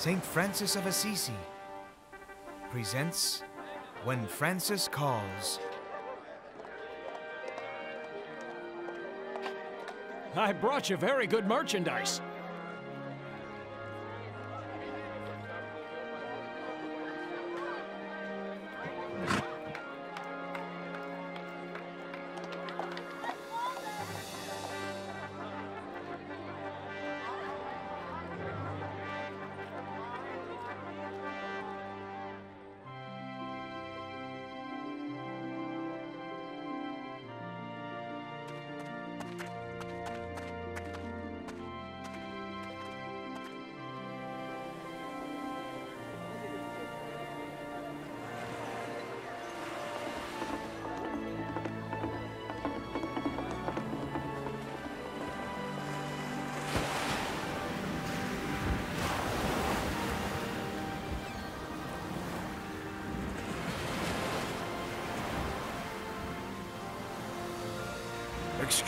St. Francis of Assisi presents When Francis Calls. I brought you very good merchandise.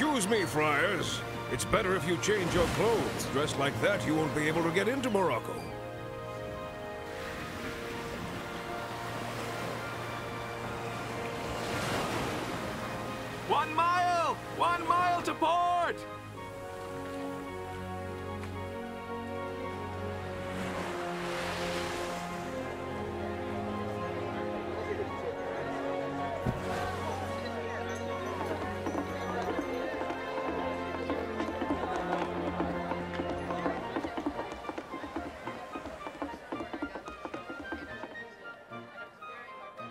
Excuse me, friars. It's better if you change your clothes. Dressed like that, you won't be able to get into Morocco.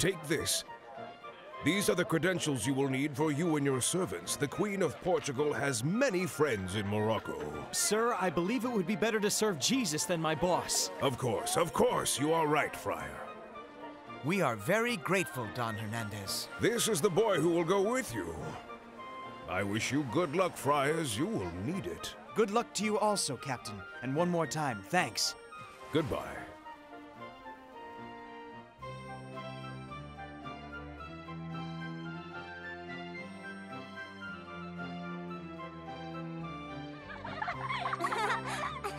Take this. These are the credentials you will need for you and your servants. The Queen of Portugal has many friends in Morocco. Sir, I believe it would be better to serve Jesus than my boss. Of course, of course, you are right, Friar. We are very grateful, Don Hernandez. This is the boy who will go with you. I wish you good luck, friars. You will need it. Good luck to you also, Captain. And one more time, thanks. Goodbye.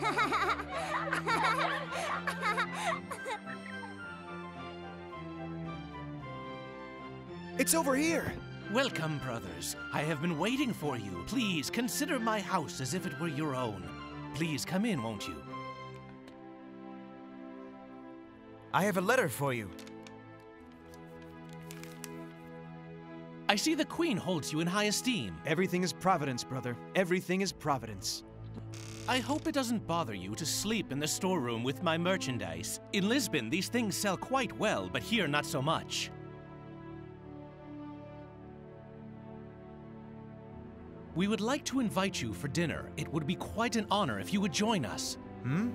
It's over here! Welcome, brothers. I have been waiting for you. Please consider my house as if it were your own. Please come in, won't you? I have a letter for you. I see the Queen holds you in high esteem. Everything is providence, brother. Everything is providence. I hope it doesn't bother you to sleep in the storeroom with my merchandise. In Lisbon, these things sell quite well, but here not so much. We would like to invite you for dinner. It would be quite an honor if you would join us. Hmm?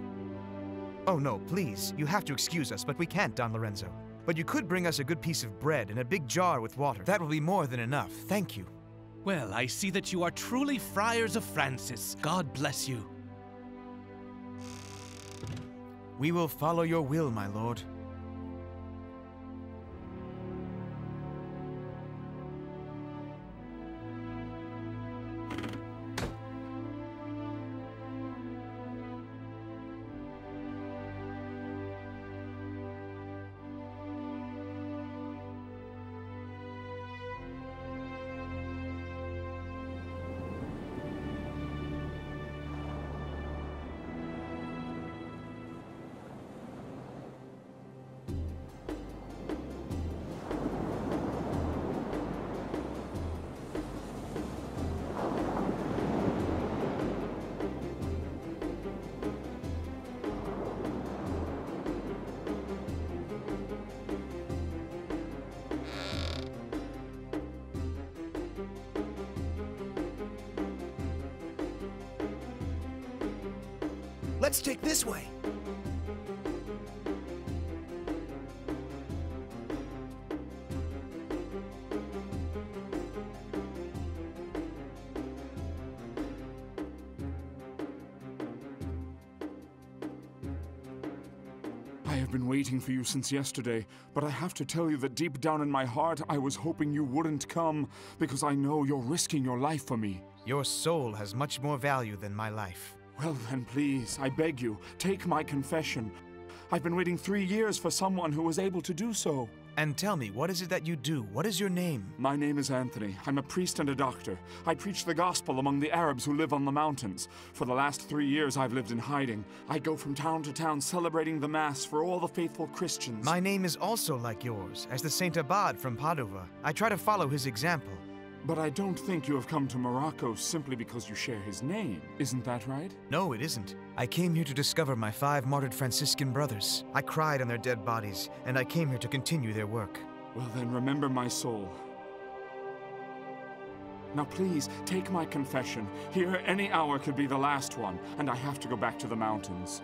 Oh, no, please. You have to excuse us, but we can't, Don Lorenzo. But you could bring us a good piece of bread and a big jar with water. That will be more than enough. Thank you. Well, I see that you are truly friars of Francis. God bless you. We will follow your will, my lord. Let's take this way. I have been waiting for you since yesterday, but I have to tell you that deep down in my heart, I was hoping you wouldn't come, because I know you're risking your life for me. Your soul has much more value than my life. Well then, please, I beg you, take my confession. I've been waiting three years for someone who was able to do so. And tell me, what is it that you do? What is your name? My name is Anthony. I'm a priest and a doctor. I preach the gospel among the Arabs who live on the mountains. For the last three years, I've lived in hiding. I go from town to town celebrating the Mass for all the faithful Christians. My name is also like yours, as the Saint Abad from Padua. I try to follow his example. But I don't think you have come to Morocco simply because you share his name. Isn't that right? No, it isn't. I came here to discover my five martyred Franciscan brothers. I cried on their dead bodies, and I came here to continue their work. Well, then remember my soul. Now, please, take my confession. Here, any hour could be the last one, and I have to go back to the mountains.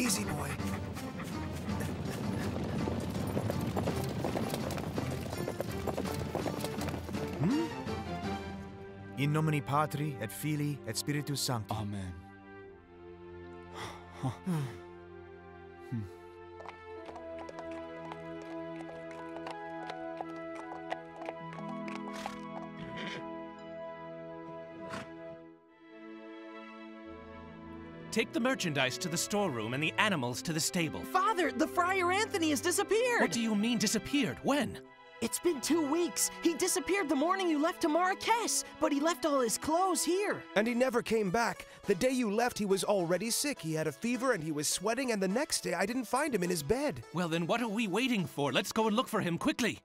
Easy, boy. Hmm? In nomine Patri et Filii et Spiritus Sancti. Amen. Hmm. Take the merchandise to the storeroom and the animals to the stable. Father, the Friar Anthony has disappeared! What do you mean disappeared? When? It's been two weeks. He disappeared the morning you left to Marrakesh, but he left all his clothes here. And he never came back. The day you left, he was already sick. He had a fever and he was sweating, and the next day, I didn't find him in his bed. Well, then what are we waiting for? Let's go and look for him quickly.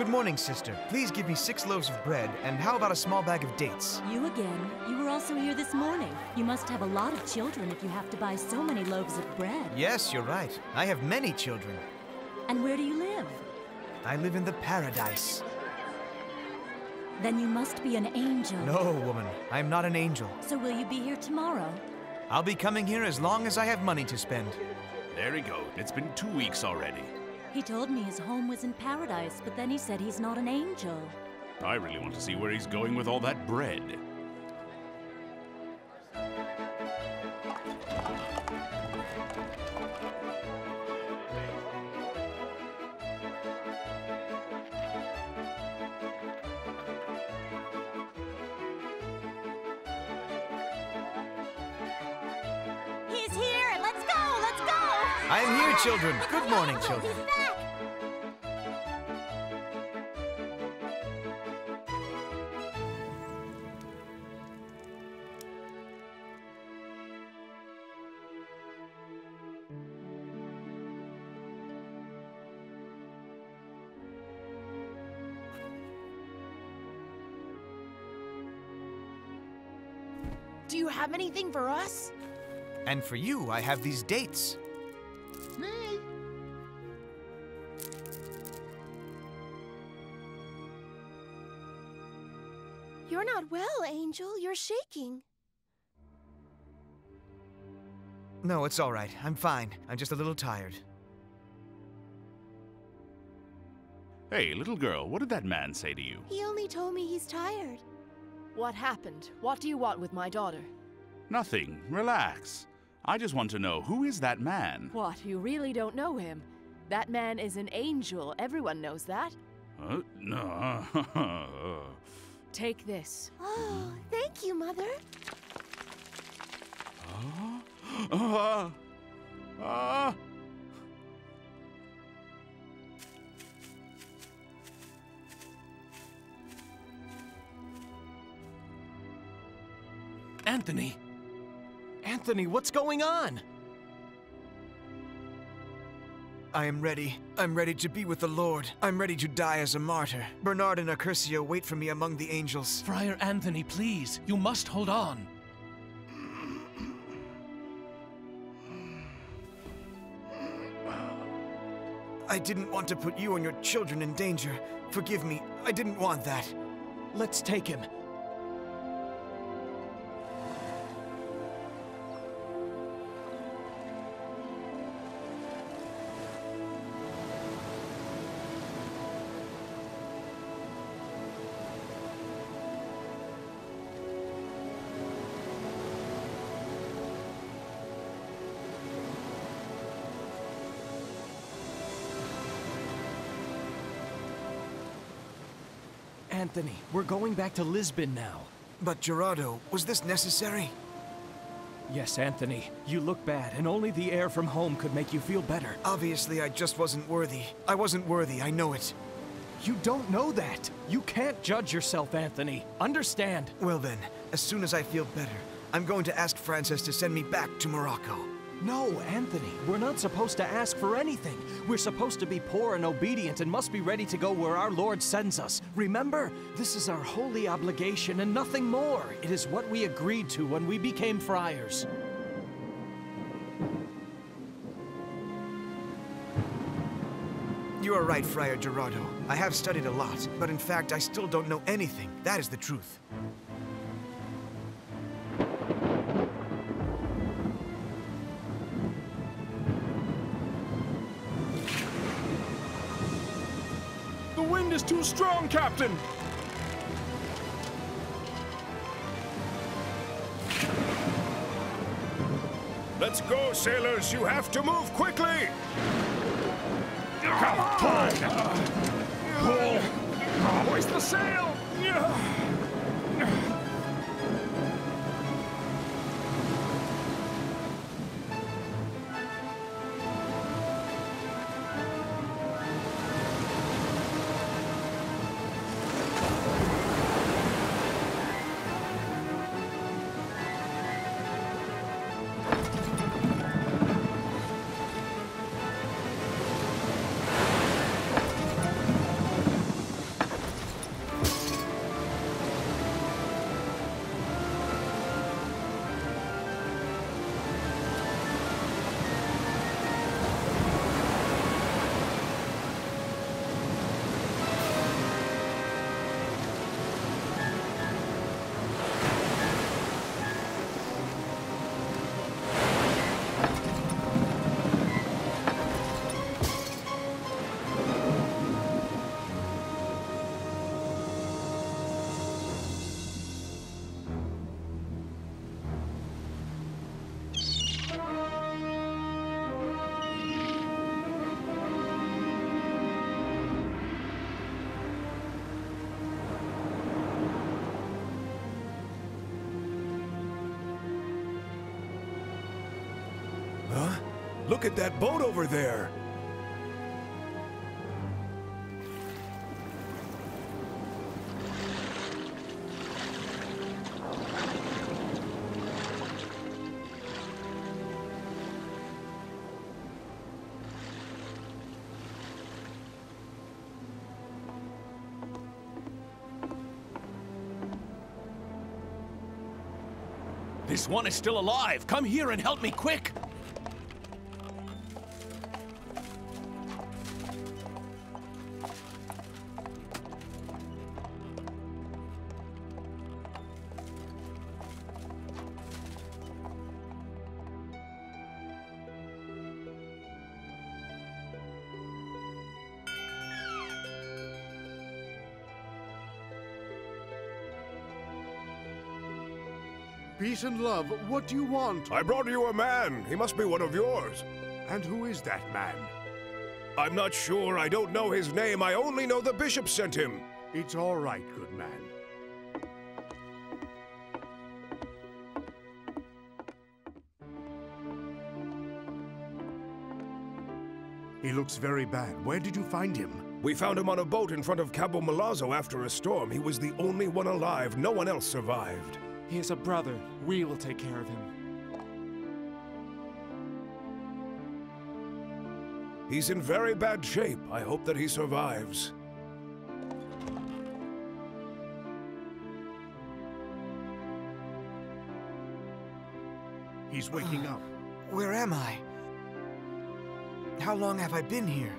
Good morning, sister. Please give me six loaves of bread, and how about a small bag of dates? You again. You were also here this morning. You must have a lot of children if you have to buy so many loaves of bread. Yes, you're right. I have many children. And where do you live? I live in the paradise. Then you must be an angel. No, woman, I am not an angel. So will you be here tomorrow? I'll be coming here as long as I have money to spend. There we go. It's been two weeks already. He told me his home was in paradise, but then he said he's not an angel. I really want to see where he's going with all that bread. He's here! Let's go! Let's go! I am here, children. Good morning, children. Do you have anything for us? And for you, I have these dates. Hmm. You're not well, Angel. You're shaking. No, it's all right. I'm fine. I'm just a little tired. Hey, little girl, what did that man say to you? He only told me he's tired. What happened? What do you want with my daughter? Nothing. Relax. I just want to know who is that man? What, you really don't know him? That man is an angel. Everyone knows that. Uh, no. Take this. Oh, thank you, Mother. Ah, ah. Anthony! Anthony, what's going on? I am ready. I'm ready to be with the Lord. I'm ready to die as a martyr. Bernard and Accurcio wait for me among the angels. Friar Anthony, please, you must hold on. I didn't want to put you and your children in danger. Forgive me, I didn't want that. Let's take him. Anthony, we're going back to Lisbon now. But Gerardo, was this necessary? Yes, Anthony. You look bad, and only the air from home could make you feel better. Obviously, I just wasn't worthy. I wasn't worthy, I know it. You don't know that. You can't judge yourself, Anthony. Understand? Well then, as soon as I feel better, I'm going to ask Francis to send me back to Morocco. No, Anthony. We're not supposed to ask for anything. We're supposed to be poor and obedient and must be ready to go where our Lord sends us. Remember, this is our holy obligation and nothing more. It is what we agreed to when we became friars. You are right, Friar Gerardo. I have studied a lot, but in fact, I still don't know anything. That is the truth. Too strong, Captain! Let's go, sailors. You have to move quickly. Come on! Pull! Hoist the sail! Look at that boat over there. This one is still alive. Come here and help me quick. And love, what do you want? I brought you a man. He must be one of yours. And who is that man? I'm not sure. I don't know his name. I only know the bishop sent him. It's all right, good man. He looks very bad. Where did you find him? We found him on a boat in front of Cabo Milazzo after a storm. He was the only one alive. No one else survived. He is a brother. We will take care of him. He's in very bad shape. I hope that he survives. He's waking uh, up. Where am I? How long have I been here?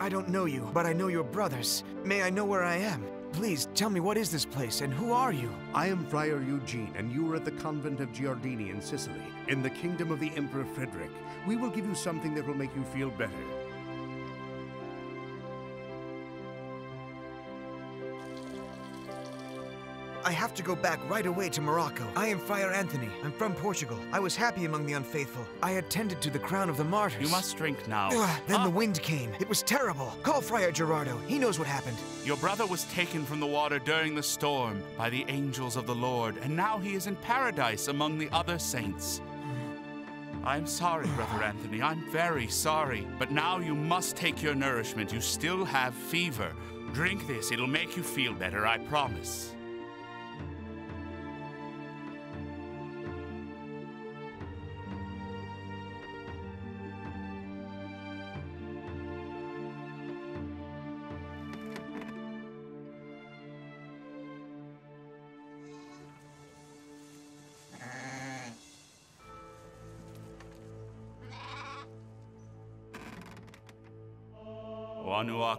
I don't know you, but I know your brothers. May I know where I am? Please, tell me what is this place and who are you? I am Friar Eugene, and you are at the convent of Giardini in Sicily, in the kingdom of the Emperor Frederick. We will give you something that will make you feel better. I have to go back right away to Morocco. I am Friar Anthony. I'm from Portugal. I was happy among the unfaithful. I attended to the crown of the martyrs. You must drink now. Ugh, then Ah, the wind came. It was terrible. Call Friar Gerardo. He knows what happened. Your brother was taken from the water during the storm by the angels of the Lord, and now he is in paradise among the other saints. I'm sorry, Brother Anthony. I'm very sorry. But now you must take your nourishment. You still have fever. Drink this. It'll make you feel better, I promise.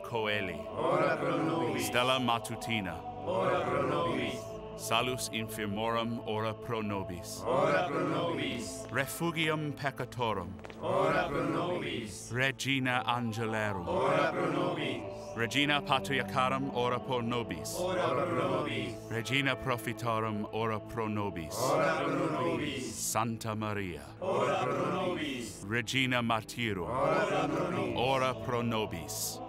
Coeli. Ora pro nobis. Stella Matutina. Ora pro nobis. Salus infirmorum ora pro nobis. Ora pro nobis. Refugium peccatorum. Ora pro nobis. Regina Angelorum. Ora pro nobis. Regina Patriarcharum ora pro nobis. Ora pro nobis. Regina Prophetarum ora pro nobis. Ora pro nobis. Santa Maria. Ora pro nobis. Regina Martyrum. Ora pro nobis. Ora pro nobis.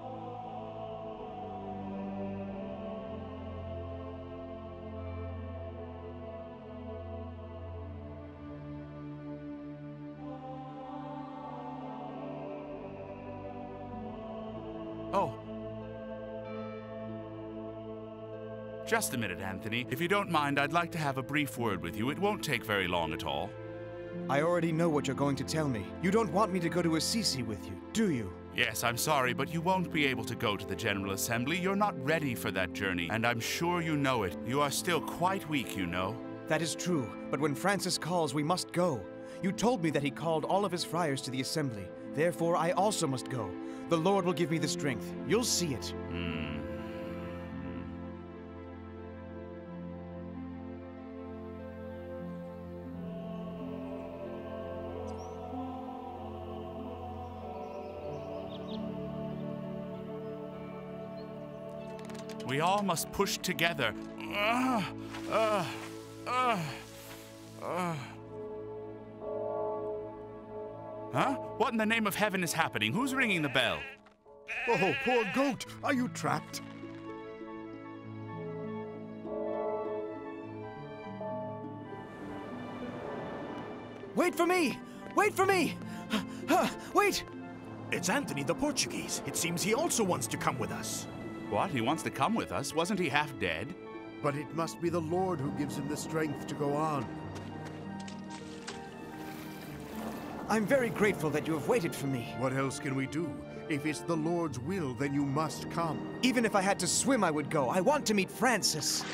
Just a minute, Anthony. If you don't mind, I'd like to have a brief word with you. It won't take very long at all. I already know what you're going to tell me. You don't want me to go to Assisi with you, do you? Yes, I'm sorry, but you won't be able to go to the General Assembly. You're not ready for that journey, and I'm sure you know it. You are still quite weak, you know. That is true, but when Francis calls, we must go. You told me that he called all of his friars to the assembly. Therefore, I also must go. The Lord will give me the strength. You'll see it. Hmm. We all must push together. Ugh, ugh, ugh, ugh. Huh? What in the name of heaven is happening? Who's ringing the bell? Oh, poor goat! Are you trapped? Wait for me! Wait for me! Wait! It's Anthony the Portuguese. It seems he also wants to come with us. What? He wants to come with us? Wasn't he half dead? But it must be the Lord who gives him the strength to go on. I'm very grateful that you have waited for me. What else can we do? If it's the Lord's will, then you must come. Even if I had to swim, I would go. I want to meet Francis.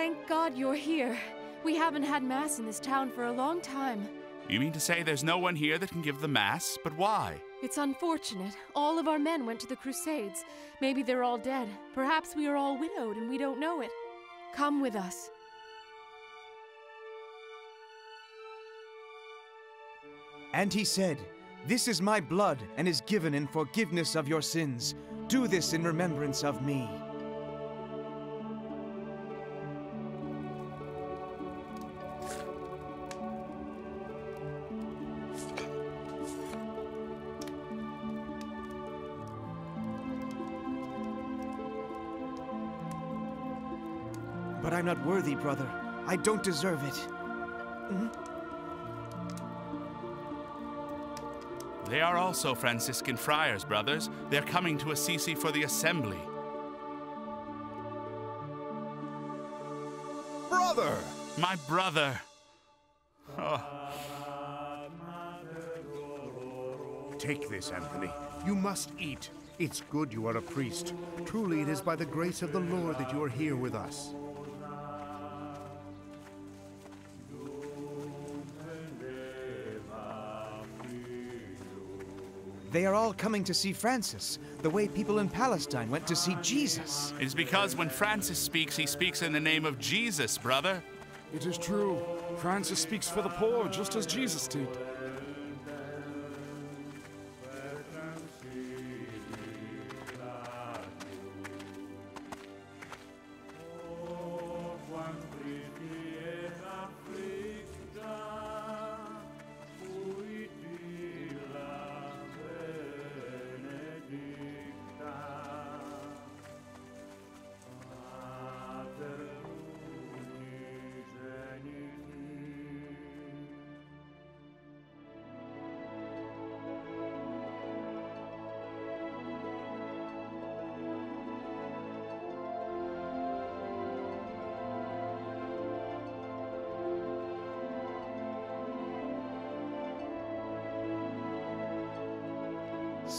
Thank God you're here. We haven't had Mass in this town for a long time. You mean to say there's no one here that can give the Mass? But why? It's unfortunate. All of our men went to the Crusades. Maybe they're all dead. Perhaps we are all widowed and we don't know it. Come with us. And he said, This is my blood, and is given in forgiveness of your sins. Do this in remembrance of me. Not worthy, brother. I don't deserve it. They are also Franciscan friars, brothers. They're coming to Assisi for the assembly. Brother! My brother. Oh. Take this, Anthony. You must eat. It's good you are a priest. Truly, it is by the grace of the Lord that you are here with us. They are all coming to see Francis, the way people in Palestine went to see Jesus. It is because when Francis speaks, he speaks in the name of Jesus, brother. It is true. Francis speaks for the poor, just as Jesus did.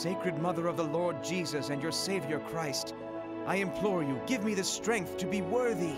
Sacred Mother of the Lord Jesus and your Savior Christ, I implore you, give me the strength to be worthy.